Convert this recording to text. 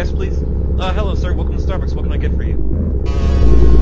guys, please? Uh, hello, sir. Welcome to Starbucks. What can I get for you?